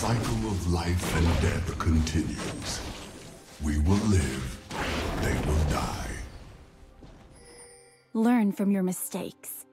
cycle of life and death continues. We will live, they will die. Learn from your mistakes.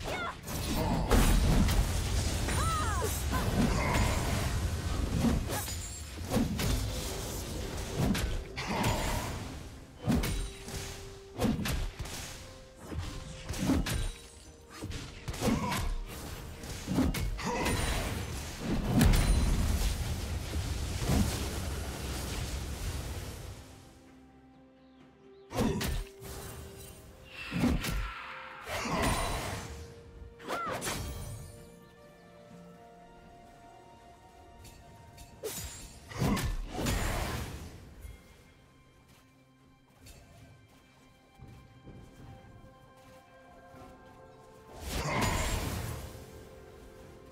Yeah!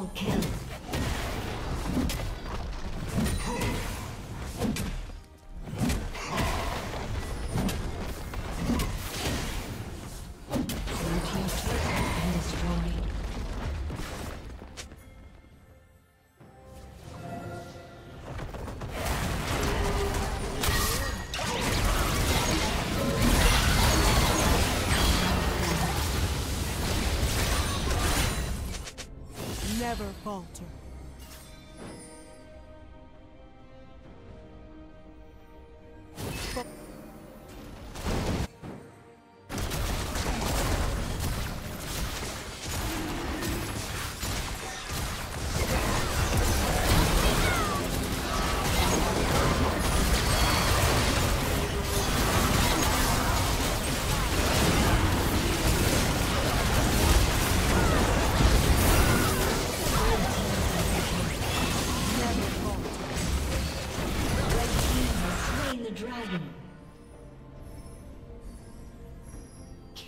Double kill. Never falter.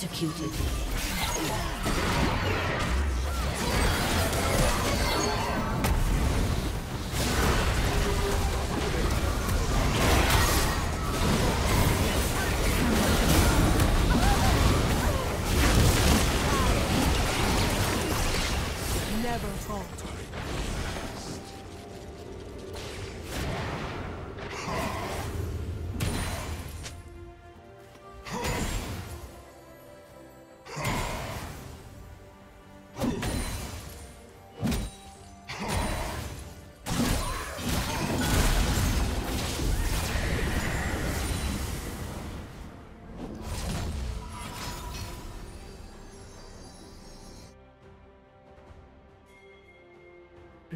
Executed.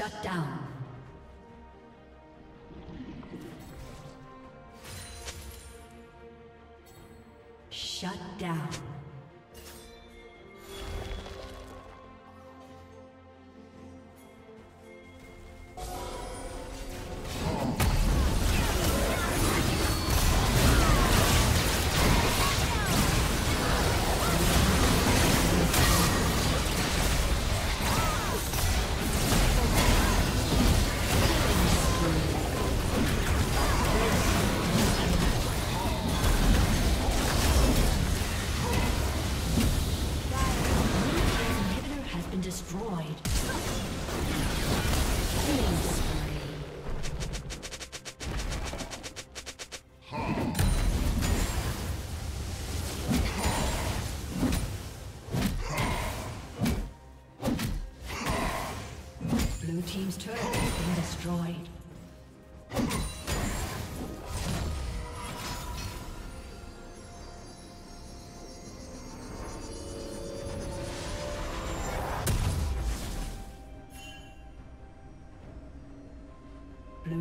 Shut down.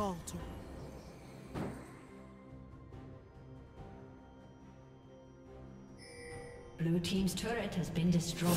Falter. Blue Team's turret has been destroyed.